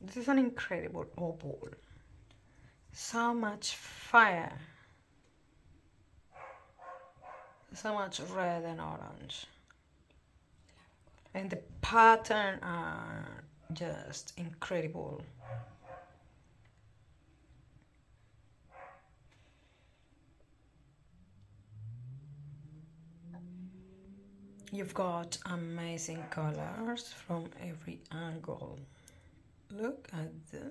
This is an incredible opal. So much fire. So much red and orange. And the pattern are just incredible. You've got amazing colors from every angle. Look at the